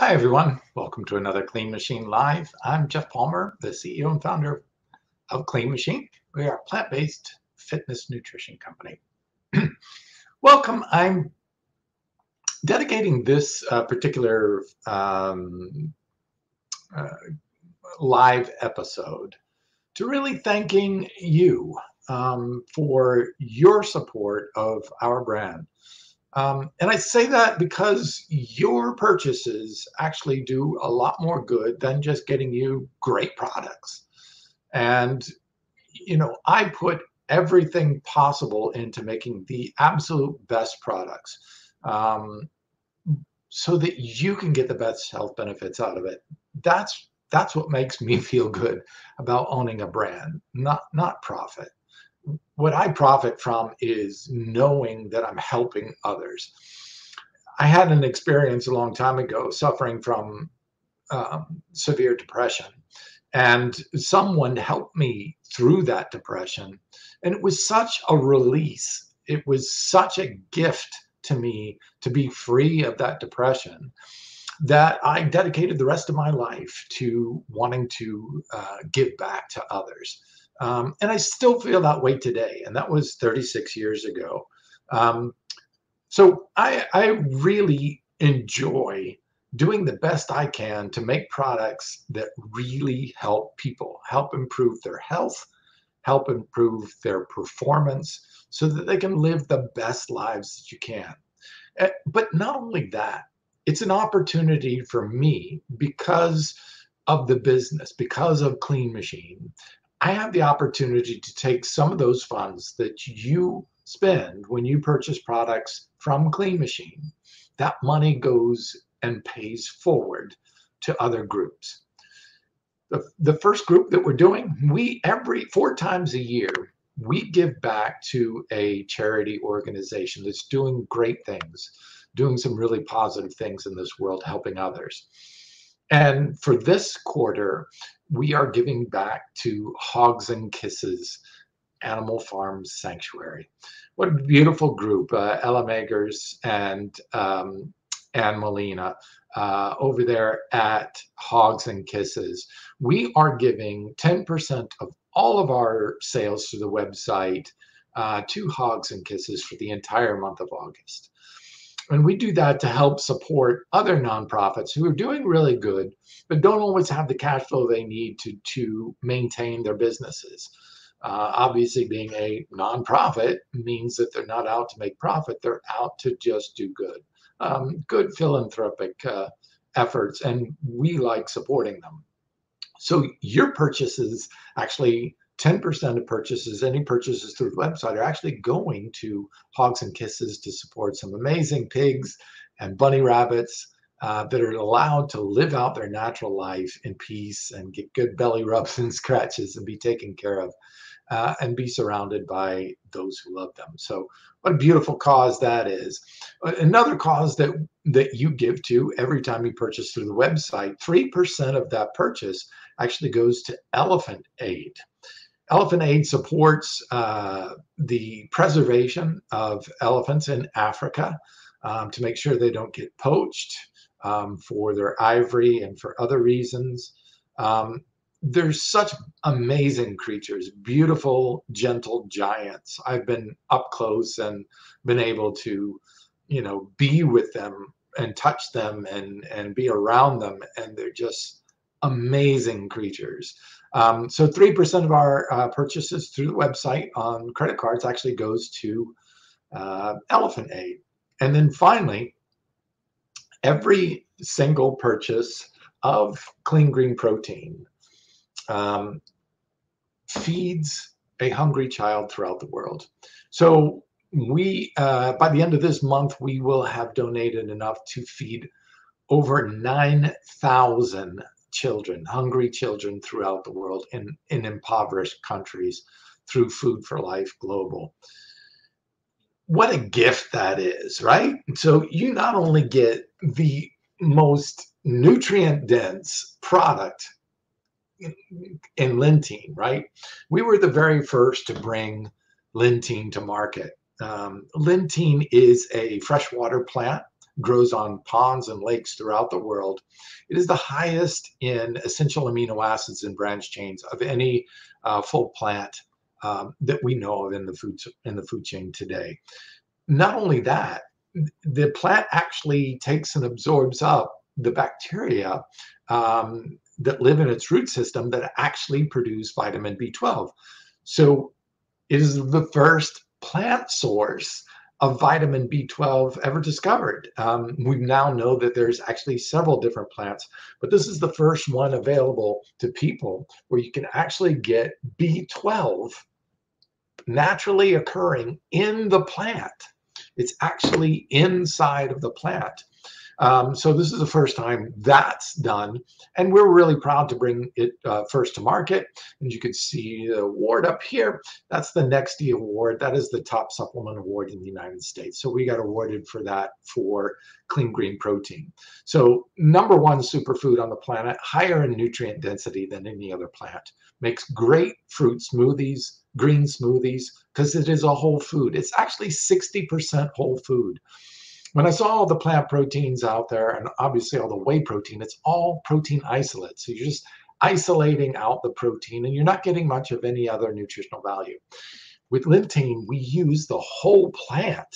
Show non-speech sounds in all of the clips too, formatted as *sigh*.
Hi, everyone. Welcome to another Clean Machine Live. I'm Geoff Palmer, the CEO and founder of Clean Machine. We are a plant based fitness nutrition company. *clears throat* Welcome. I'm dedicating this uh, particular um, uh, live episode to really thanking you um, for your support of our brand. Um, and I say that because your purchases actually do a lot more good than just getting you great products. And, you know, I put everything possible into making the absolute best products um, so that you can get the best health benefits out of it. That's that's what makes me *laughs* feel good about owning a brand, not not profit what I profit from is knowing that I'm helping others. I had an experience a long time ago suffering from um, severe depression, and someone helped me through that depression. And it was such a release, it was such a gift to me to be free of that depression that I dedicated the rest of my life to wanting to uh, give back to others. Um, and I still feel that way today. And that was 36 years ago. Um, so I, I really enjoy doing the best I can to make products that really help people, help improve their health, help improve their performance so that they can live the best lives that you can. Eh, but not only that, it's an opportunity for me because of the business, because of Clean Machine, I have the opportunity to take some of those funds that you spend when you purchase products from Clean Machine. That money goes and pays forward to other groups. The, the first group that we're doing, we every four times a year, we give back to a charity organization that's doing great things, doing some really positive things in this world, helping others. And for this quarter, we are giving back to Hogs and Kisses Animal Farms Sanctuary. What a beautiful group, uh, Ella Magers and um, Anne Molina uh, over there at Hogs and Kisses. We are giving 10% of all of our sales through the website uh, to Hogs and Kisses for the entire month of August. And we do that to help support other nonprofits who are doing really good, but don't always have the cash flow they need to, to maintain their businesses. Uh, obviously, being a nonprofit means that they're not out to make profit, they're out to just do good. Um, good philanthropic uh, efforts, and we like supporting them. So, your purchases actually 10% of purchases, any purchases through the website, are actually going to Hogs and Kisses to support some amazing pigs and bunny rabbits uh, that are allowed to live out their natural life in peace and get good belly rubs and *laughs* scratches and be taken care of uh, and be surrounded by those who love them. So, what a beautiful cause that is. Another cause that that you give to every time you purchase through the website, three percent of that purchase actually goes to Elephant Aid. Elephant Aid supports uh, the preservation of elephants in Africa um, to make sure they don't get poached um, for their ivory and for other reasons. Um, there's such amazing creatures, beautiful, gentle giants. I've been up close and been able to, you know, be with them and touch them and and be around them, and they're just amazing creatures. Um, so 3% of our uh, purchases through the website on credit cards actually goes to uh, Elephant Aid. And then finally, every single purchase of clean green protein um, feeds a hungry child throughout the world. So we, uh, by the end of this month, we will have donated enough to feed over 9,000 children, hungry children throughout the world in, in impoverished countries through Food for Life Global. What a gift that is, right? So you not only get the most nutrient dense product in, in Lentein, right? We were the very first to bring Lentein to market. Um, Lentein is a freshwater plant grows on ponds and lakes throughout the world. It is the highest in essential amino acids and branch chains of any uh, full plant um, that we know of in the food in the food chain today. Not only that, the plant actually takes and absorbs up the bacteria um, that live in its root system that actually produce vitamin B12. So it is the first plant source of vitamin B12 ever discovered. Um, we now know that there's actually several different plants, but this is the first one available to people where you can actually get B12 naturally occurring in the plant. It's actually inside of the plant. Um, so this is the first time that's done, and we're really proud to bring it uh, first to market. And you can see the award up here. That's the Nexty Award. That is the top supplement award in the United States. So we got awarded for that for clean green protein. So number one superfood on the planet, higher in nutrient density than any other plant. Makes great fruit smoothies, green smoothies, because it is a whole food. It's actually 60% whole food when I saw all the plant proteins out there and obviously all the whey protein, it's all protein isolates. So you're just isolating out the protein and you're not getting much of any other nutritional value. With Lentein, we use the whole plant.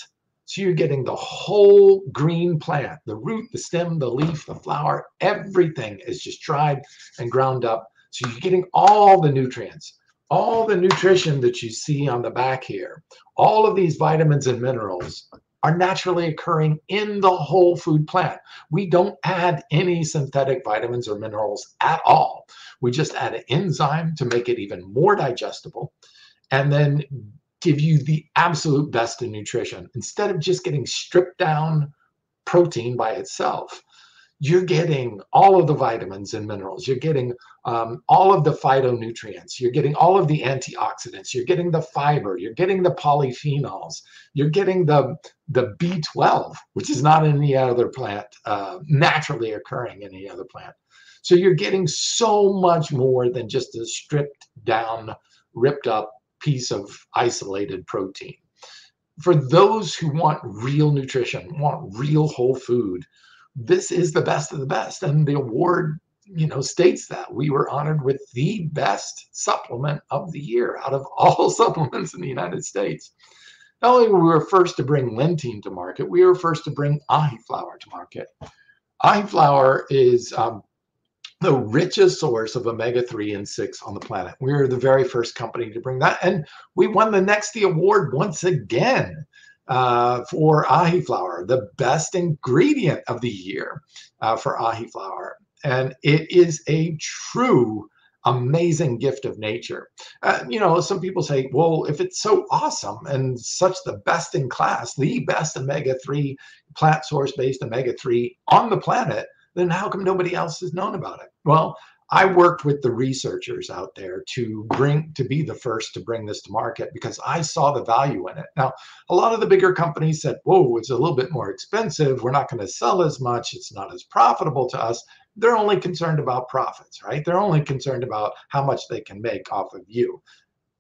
So you're getting the whole green plant, the root, the stem, the leaf, the flower, everything is just dried and ground up. So you're getting all the nutrients, all the nutrition that you see on the back here, all of these vitamins and minerals are naturally occurring in the whole food plant. We don't add any synthetic vitamins or minerals at all. We just add an enzyme to make it even more digestible and then give you the absolute best in nutrition instead of just getting stripped down protein by itself you're getting all of the vitamins and minerals. You're getting um, all of the phytonutrients. You're getting all of the antioxidants. You're getting the fiber. You're getting the polyphenols. You're getting the the B12, which is not in any other plant, uh, naturally occurring in any other plant. So you're getting so much more than just a stripped down, ripped up piece of isolated protein. For those who want real nutrition, want real whole food, this is the best of the best. And the award, you know, states that we were honored with the best supplement of the year out of all *laughs* supplements in the United States. Not only were we first to bring Lentein to market, we were first to bring ahi flower to market. Ahiflower is um, the richest source of omega-3 and 6 on the planet. We were the very first company to bring that. And we won the Nexty Award once again uh, for Ahiflower, the best ingredient of the year uh, for Ahiflower. And it is a true amazing gift of nature. Uh, you know, some people say, well, if it's so awesome and such the best in class, the best omega 3 plant source based omega 3 on the planet, then how come nobody else has known about it? Well, I worked with the researchers out there to bring to be the first to bring this to market because I saw the value in it. Now, a lot of the bigger companies said, "Whoa, it's a little bit more expensive. We're not going to sell as much. It's not as profitable to us." They're only concerned about profits, right? They're only concerned about how much they can make off of you.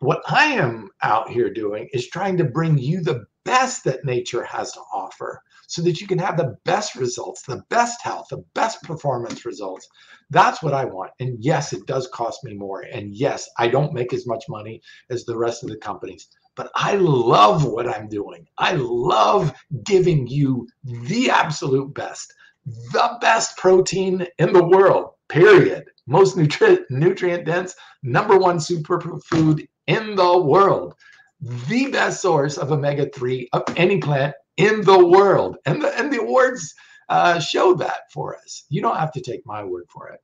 What I am out here doing is trying to bring you the best that nature has to offer so that you can have the best results, the best health, the best performance results. That's what I want. And yes, it does cost me more. And yes, I don't make as much money as the rest of the companies. But I love what I'm doing. I love giving you the absolute best, the best protein in the world, period. Most nutri- nutrient dense, number one superfood in the world the best source of omega 3 of any plant in the world. And the, and the awards uh, show that for us. You don't have to take my word for it.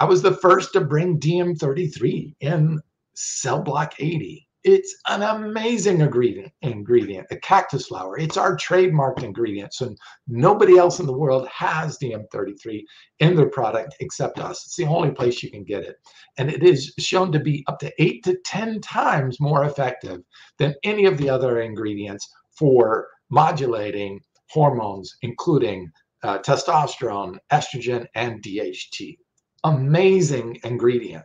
I was the first to bring DM33 in cell block 80. It's an amazing ingredient, ingredient, a cactus flower. It's our trademarked ingredient. So nobody else in the world has DM33 in their product except us. It's the only place you can get it. And it is shown to be up to eight to 10 times more effective than any of the other ingredients for modulating hormones, including uh, testosterone, estrogen, and DHT. Amazing ingredient,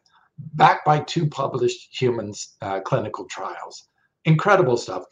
backed by two published humans uh, clinical trials. Incredible stuff.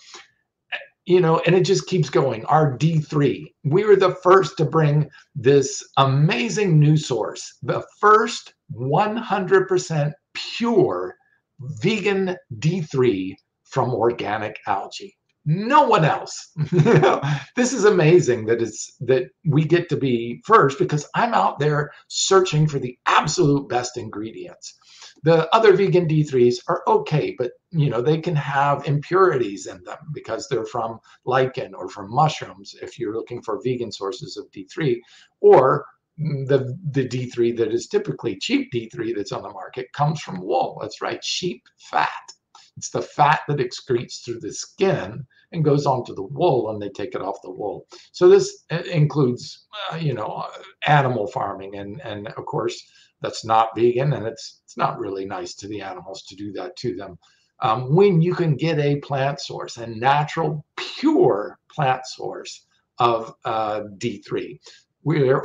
you know, and it just keeps going. Our D3, we were the first to bring this amazing new source, the first 100% pure vegan D3 from organic algae. No one else. *laughs* this is amazing that it's that we get to be first because I'm out there searching for the absolute best ingredients. The other vegan D3s are okay, but you know they can have impurities in them because they're from lichen or from mushrooms. If you're looking for vegan sources of D3, or the the D3 that is typically cheap D3 that's on the market comes from wool. That's right, sheep fat. It's the fat that excretes through the skin and goes onto the wool, and they take it off the wool. So this uh, includes, uh, you know, uh, animal farming, and and of course that's not vegan, and it's it's not really nice to the animals to do that to them. Um, when you can get a plant source, a natural, pure plant source of uh, D3, we're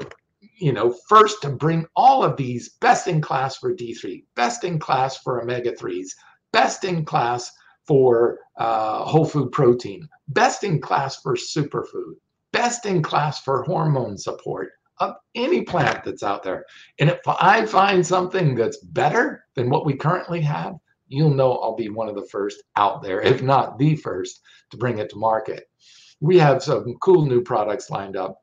you know, first to bring all of these best in class for D3, best in class for omega 3s, best in class for uh, whole food protein, best in class for superfood, best in class for hormone support of any plant that's out there. And if I find something that's better than what we currently have, you'll know I'll be one of the first out there, if not the first, to bring it to market. We have some cool new products lined up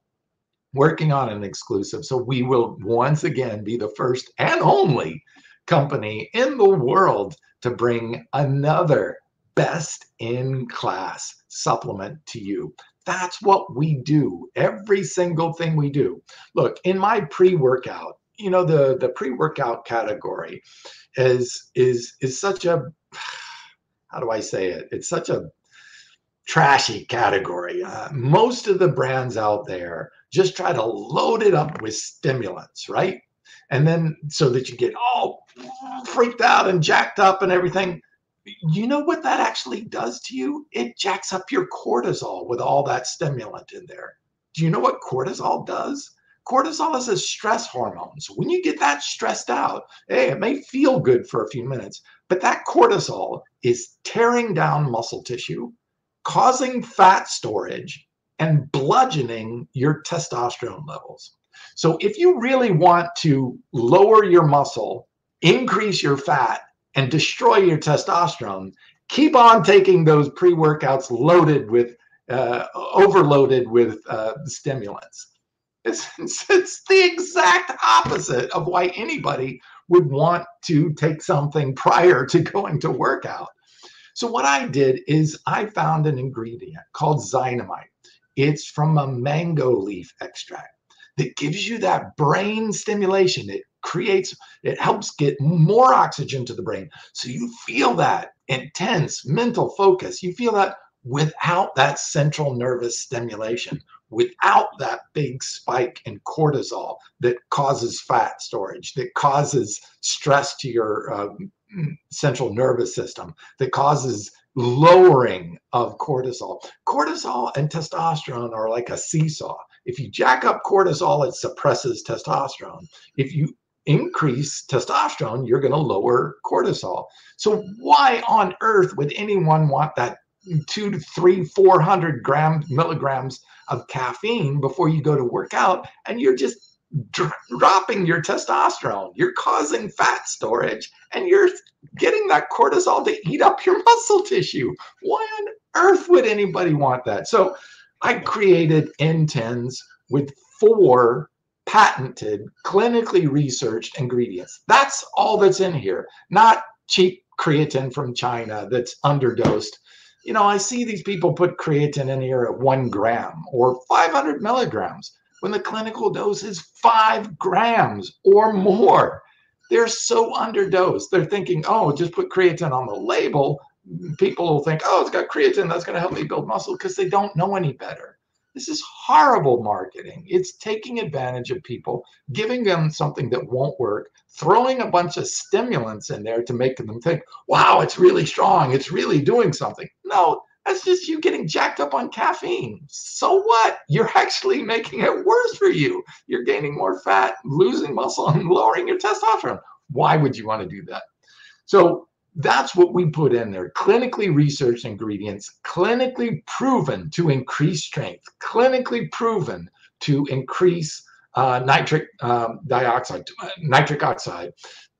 working on an exclusive. So we will once again be the first and only company in the world to bring another best in class supplement to you. That's what we do. Every single thing we do. Look, in my pre-workout, you know, the the pre-workout category is is is such a how do I say it? It's such a trashy category. Uh, most of the brands out there just try to load it up with stimulants, right? And then so that you get all freaked out and jacked up and everything. You know what that actually does to you? It jacks up your cortisol with all that stimulant in there. Do you know what cortisol does? Cortisol is a stress hormone. So when you get that stressed out, hey, it may feel good for a few minutes, but that cortisol is tearing down muscle tissue, causing fat storage, and bludgeoning your testosterone levels. So if you really want to lower your muscle, increase your fat, and destroy your testosterone, keep on taking those pre-workouts loaded with, uh, overloaded with uh, stimulants. It's, it's, it's the exact opposite of why anybody would want to take something prior to going to workout. So what I did is I found an ingredient called Zynamite. It's from a mango leaf extract that gives you that brain stimulation. It creates, it helps get more oxygen to the brain. So you feel that intense mental focus. You feel that without that central nervous stimulation, without that big spike in cortisol that causes fat storage, that causes stress to your uh, central nervous system, that causes lowering of cortisol. Cortisol and testosterone are like a seesaw. If you jack up cortisol, it suppresses testosterone. If you increase testosterone, you're going to lower cortisol. So why on earth would anyone want that two to three, 400 gram milligrams of caffeine before you go to work out? And you're just dropping your testosterone. You're causing fat storage and you're getting that cortisol to eat up your *laughs* muscle tissue. Why on earth would anybody want that? So I created N10s with four patented, clinically researched ingredients. That's all that's in here, not cheap creatine from China that's underdosed. You know, I see these people put creatine in here at one gram or 500 milligrams when the clinical dose is five grams or more. They're so underdosed. They're thinking, oh, just put creatine on the label. People will think, oh, it's got creatine. That's going to help me build muscle because they don't know any better. This is horrible marketing. It's taking advantage of people, giving them something that won't work, throwing a bunch of stimulants in there to make them think, wow, it's really strong. It's really doing something. No, that's just you getting jacked up on caffeine. So what? You're actually making it worse for you. You're gaining more fat, losing muscle, and lowering your testosterone. Why would you want to do that? So That's what we put in there. Clinically researched ingredients, clinically proven to increase strength, clinically proven to increase uh, nitric um, dioxide, nitric oxide.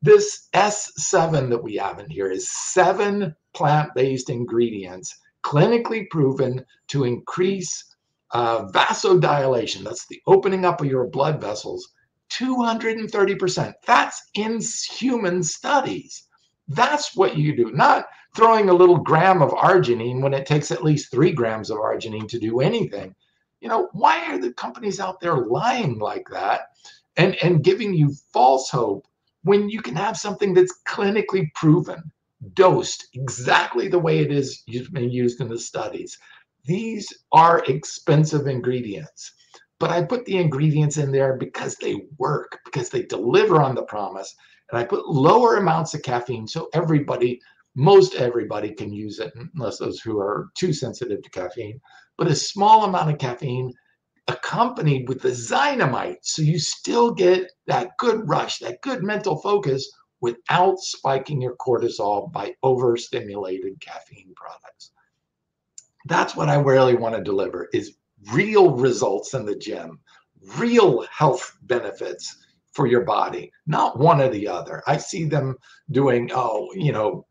This S7 that we have in here is seven plant-based ingredients clinically proven to increase uh, vasodilation. That's the opening up of your blood vessels 230%. That's in human studies. That's what you do, not throwing a little gram of arginine when it takes at least three grams of arginine to do anything. You know, why are the companies out there lying like that and, and giving you false hope when you can have something that's clinically proven, dosed exactly the way it is used in the studies? These are expensive ingredients but I put the ingredients in there because they work, because they deliver on the promise. And I put lower amounts of caffeine so everybody, most everybody can use it, unless those who are too sensitive to caffeine, but a small amount of caffeine accompanied with the Zynamite. So you still get that good rush, that good mental focus without spiking your cortisol by overstimulated caffeine products. That's what I really want to deliver is real results in the gym, real health benefits for your body, not one or the other. I see them doing, oh, you know,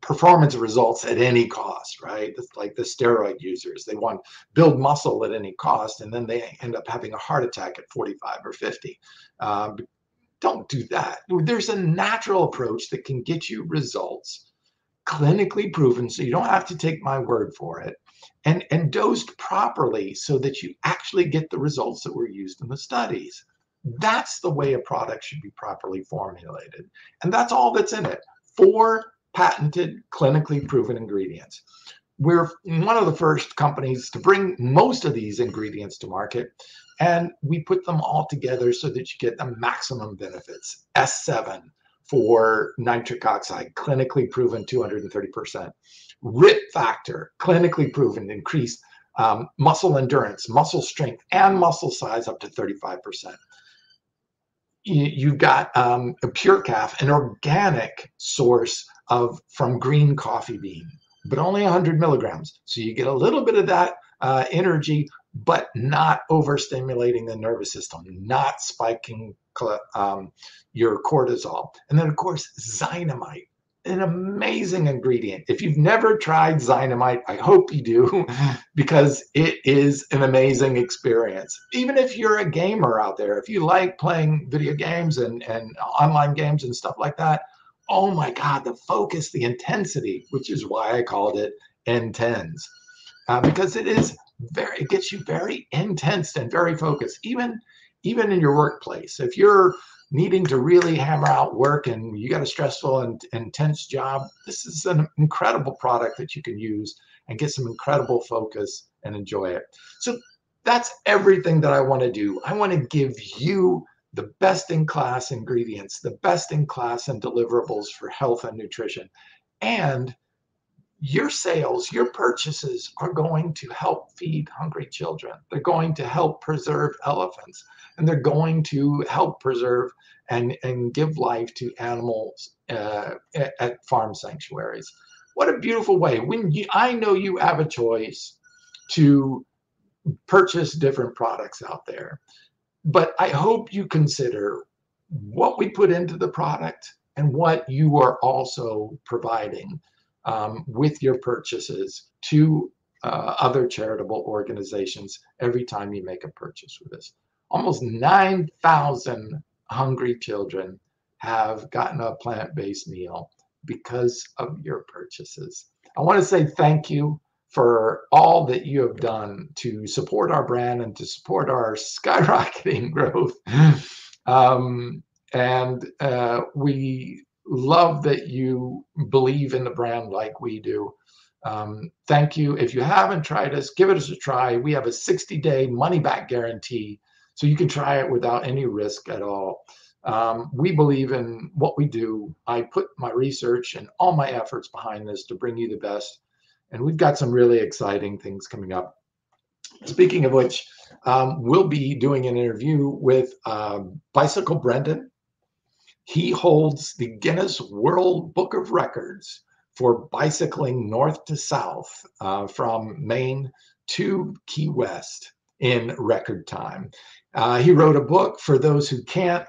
performance results at any cost, right? It's like the steroid users. They want build muscle at any cost, and then they end up having a heart attack at 45 or 50. Um, don't do that. There's a natural approach that can get you results clinically proven, so you don't have to take my word for it and, and dosed properly so that you actually get the results that were used in the studies. That's the way a product should be properly formulated. And that's all that's in it. Four patented, clinically proven ingredients. We're one of the first companies to bring most of these ingredients to market, and we put them all together so that you get the maximum benefits. S7 for nitric oxide, clinically proven 230%. RIP factor, clinically proven, increased um, muscle endurance, muscle strength, and muscle size up to 35%. You've got um, a PurCaf, an organic source of from green coffee bean, but only 100 milligrams. So you get a little bit of that uh, energy, but not overstimulating the nervous system, not spiking um, your cortisol. And then, of course, Zynamite an amazing ingredient. If you've never tried Zynamite, I hope you do *laughs* because it is an amazing experience. Even if you're a gamer out there, if you like playing video games and, and online games and stuff like that, oh my God, the focus, the intensity, which is why I called it Intense, uh, because it is very, it gets you very intense and very focused, even even in your workplace. If you're needing to really hammer out work and you got a stressful and intense job, this is an incredible product that you can use and get some incredible focus and enjoy it. So that's everything that I want to do. I want to give you the best in class ingredients, the best in class and deliverables for health and nutrition. And your sales, your purchases are going to help feed hungry children. They're going to help preserve elephants and they're going to help preserve and, and give life to animals uh, at, farm sanctuaries. What a beautiful way. When you, I know you have a choice to purchase different products out there, but I hope you consider what we put into the product and what you are also providing um, with your purchases to uh, other charitable organizations every time you make a purchase with us. Almost 9,000 hungry children have gotten a plant based meal because of your purchases. I want to say thank you for all that you have done to support our brand and to support our skyrocketing *laughs* growth. Um, and uh, we love that you believe in the brand like we do. Um, thank you. If you haven't tried us, give it a try. We have a 60 day money back guarantee, so you can try it without any risk at all. Um, we believe in what we do. I put my research and all my efforts behind this to bring you the best. And we've got some really exciting things coming up. Speaking of which, um, we'll be doing an interview with um, Bicycle Brendan He holds the Guinness World Book of Records for bicycling north to south uh, from Maine to Key West in record time. Uh, he wrote a book for those who can't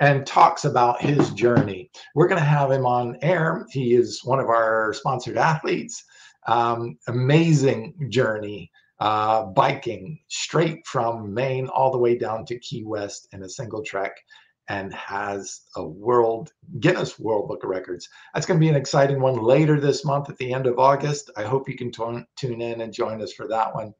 and talks about his journey. We're going to have him on air. He is one of our sponsored athletes. Um, amazing journey uh, biking straight from Maine all the way down to Key West in a single trek and has a world Guinness World Book of Records. That's going to be an exciting one later this month at the end of August. I hope you can tune in and join us for that one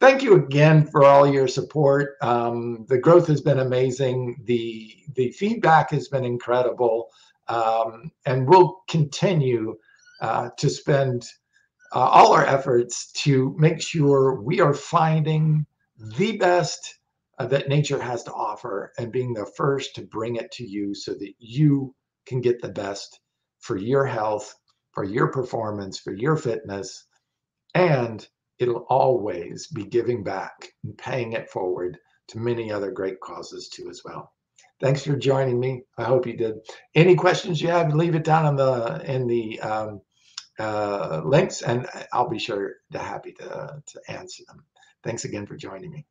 thank you again for all your support. Um, the growth has been amazing. The the feedback has been incredible, um, and we'll continue uh, to spend uh, all our efforts to make sure we are finding the best uh, that nature has to offer and being the first to bring it to you so that you can get the best for your health, for your performance, for your fitness, and it'll always be giving back and paying it forward to many other great causes too as well. Thanks for joining me. I hope you did. Any questions you have, leave it down in the in the um, uh, links, and I'll be sure to happy to to answer them. Thanks again for joining me.